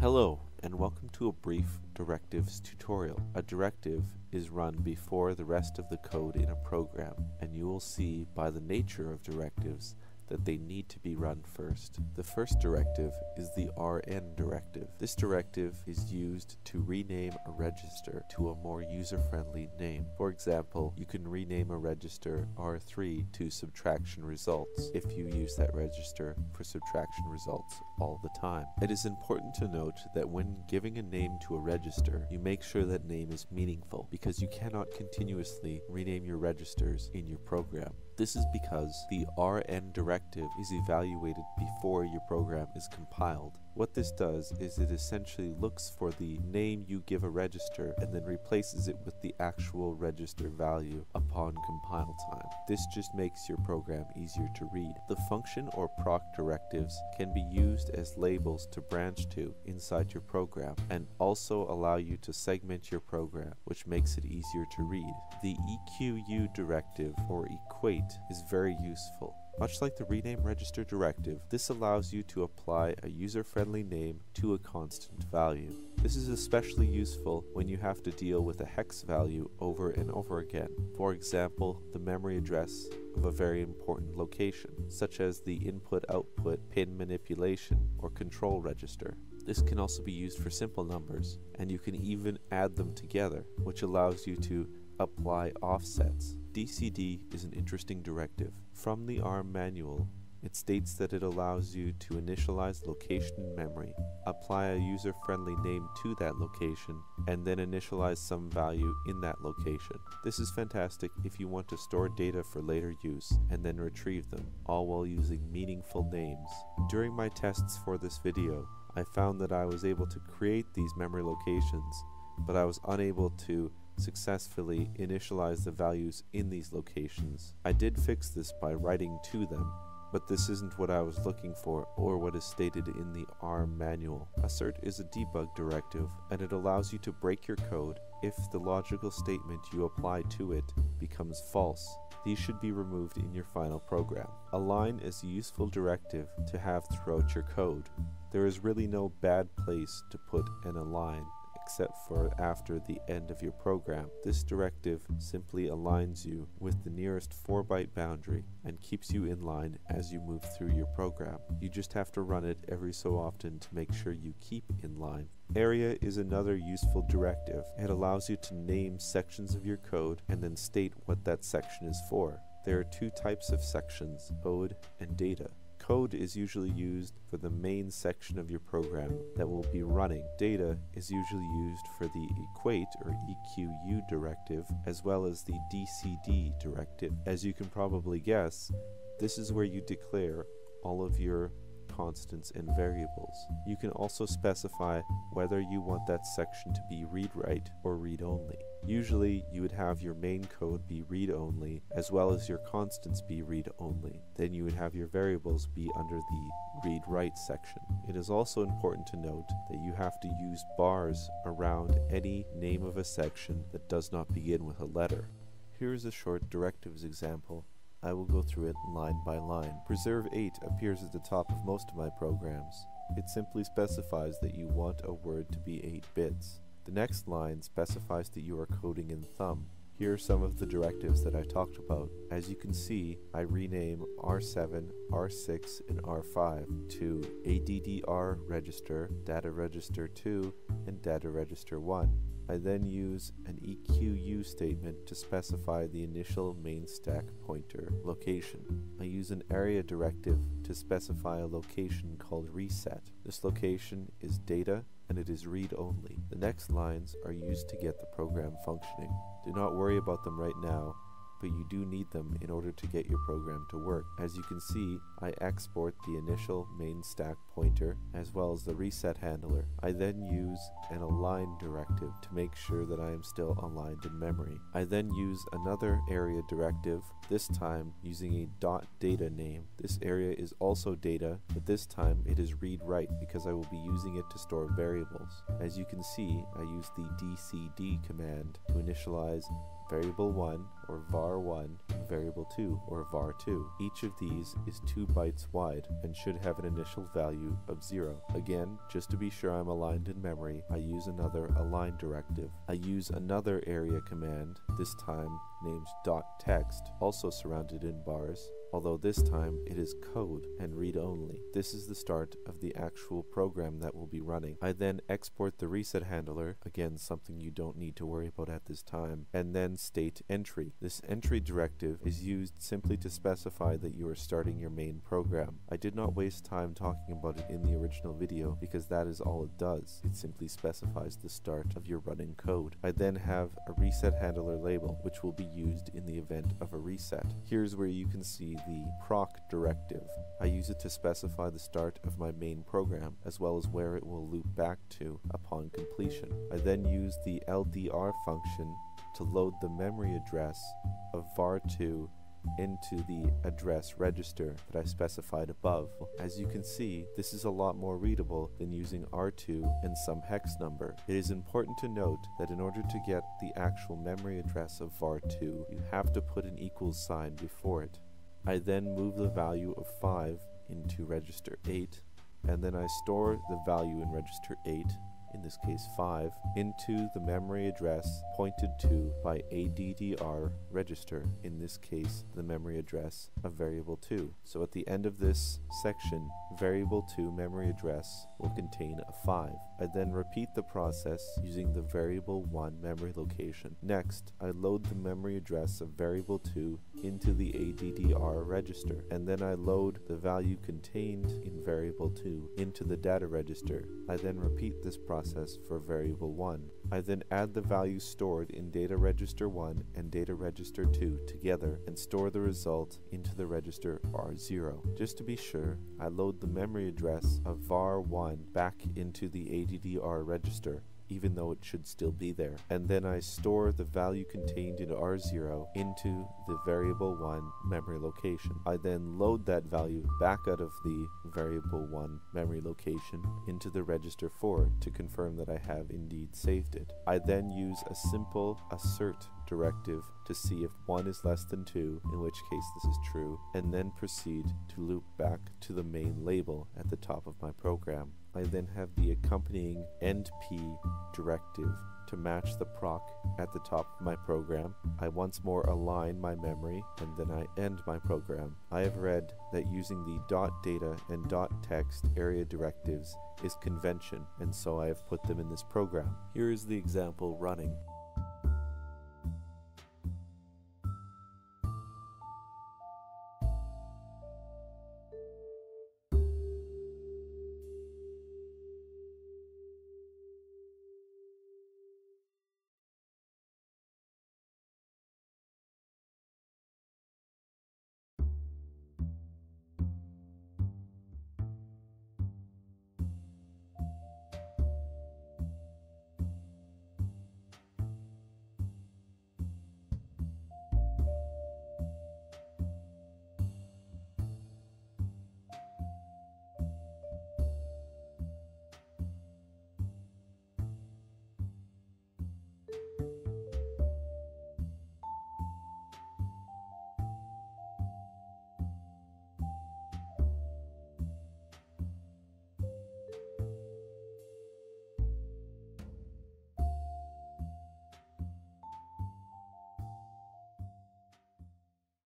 Hello, and welcome to a brief directives tutorial. A directive is run before the rest of the code in a program, and you will see by the nature of directives that they need to be run first. The first directive is the RN directive. This directive is used to rename a register to a more user-friendly name. For example, you can rename a register R3 to subtraction results if you use that register for subtraction results all the time. It is important to note that when giving a name to a register, you make sure that name is meaningful because you cannot continuously rename your registers in your program. This is because the RN directive is evaluated before your program is compiled. What this does is it essentially looks for the name you give a register and then replaces it with the actual register value upon compile time. This just makes your program easier to read. The function or proc directives can be used as labels to branch to inside your program and also allow you to segment your program, which makes it easier to read. The EQU directive or equate is very useful. Much like the rename register directive, this allows you to apply a user-friendly name to a constant value. This is especially useful when you have to deal with a hex value over and over again. For example, the memory address of a very important location, such as the input-output pin manipulation or control register. This can also be used for simple numbers, and you can even add them together, which allows you to apply offsets. DCD is an interesting directive. From the ARM manual, it states that it allows you to initialize location memory, apply a user-friendly name to that location, and then initialize some value in that location. This is fantastic if you want to store data for later use and then retrieve them, all while using meaningful names. During my tests for this video, I found that I was able to create these memory locations, but I was unable to successfully initialize the values in these locations. I did fix this by writing to them, but this isn't what I was looking for or what is stated in the ARM manual. Assert is a debug directive and it allows you to break your code if the logical statement you apply to it becomes false. These should be removed in your final program. Align is a useful directive to have throughout your code. There is really no bad place to put an align except for after the end of your program. This directive simply aligns you with the nearest 4 byte boundary and keeps you in line as you move through your program. You just have to run it every so often to make sure you keep in line. Area is another useful directive. It allows you to name sections of your code and then state what that section is for. There are two types of sections, code and data. Code is usually used for the main section of your program that will be running. Data is usually used for the equate or EQU directive as well as the DCD directive. As you can probably guess, this is where you declare all of your constants and variables. You can also specify whether you want that section to be read-write or read-only. Usually, you would have your main code be read-only, as well as your constants be read-only. Then you would have your variables be under the read-write section. It is also important to note that you have to use bars around any name of a section that does not begin with a letter. Here is a short directives example I will go through it line by line. Preserve 8 appears at the top of most of my programs. It simply specifies that you want a word to be 8 bits. The next line specifies that you are coding in thumb. Here are some of the directives that I talked about. As you can see, I rename R7, R6, and R5 to ADDR register, data register 2, and data register 1. I then use an EQU statement to specify the initial main stack pointer location. I use an area directive to specify a location called reset. This location is data and it is read only. The next lines are used to get the program functioning. Do not worry about them right now but you do need them in order to get your program to work. As you can see, I export the initial main stack pointer as well as the reset handler. I then use an align directive to make sure that I am still aligned in memory. I then use another area directive, this time using a dot data name. This area is also data, but this time it is read write because I will be using it to store variables. As you can see, I use the dcd command to initialize variable1 or var1, of variable2 or var2. Each of these is 2 bytes wide and should have an initial value of 0. Again, just to be sure I'm aligned in memory, I use another align directive. I use another area command, this time named .text, also surrounded in bars, although this time it is code and read only. This is the start of the actual program that will be running. I then export the reset handler, again something you don't need to worry about at this time, and then state entry. This entry directive is used simply to specify that you are starting your main program. I did not waste time talking about it in the original video because that is all it does. It simply specifies the start of your running code. I then have a reset handler label which will be used in the event of a reset. Here's where you can see the proc directive. I use it to specify the start of my main program, as well as where it will loop back to upon completion. I then use the LDR function to load the memory address of var2 into the address register that I specified above. As you can see, this is a lot more readable than using R2 and some hex number. It is important to note that in order to get the actual memory address of var2, you have to put an equals sign before it. I then move the value of 5 into register 8, and then I store the value in register 8 in this case 5, into the memory address pointed to by ADDR register, in this case the memory address of variable 2. So at the end of this section, variable 2 memory address will contain a 5. I then repeat the process using the variable 1 memory location. Next, I load the memory address of variable 2 into the ADDR register, and then I load the value contained in variable 2 into the data register. I then repeat this process for variable 1. I then add the values stored in data register 1 and data register 2 together and store the result into the register R0. Just to be sure, I load the memory address of var1 back into the ADDR register even though it should still be there. And then I store the value contained in R0 into the variable 1 memory location. I then load that value back out of the variable 1 memory location into the register 4 to confirm that I have indeed saved it. I then use a simple assert directive to see if 1 is less than 2, in which case this is true, and then proceed to loop back to the main label at the top of my program. I then have the accompanying endp directive to match the proc at the top of my program. I once more align my memory and then I end my program. I have read that using the dot .data and dot .text area directives is convention and so I have put them in this program. Here is the example running.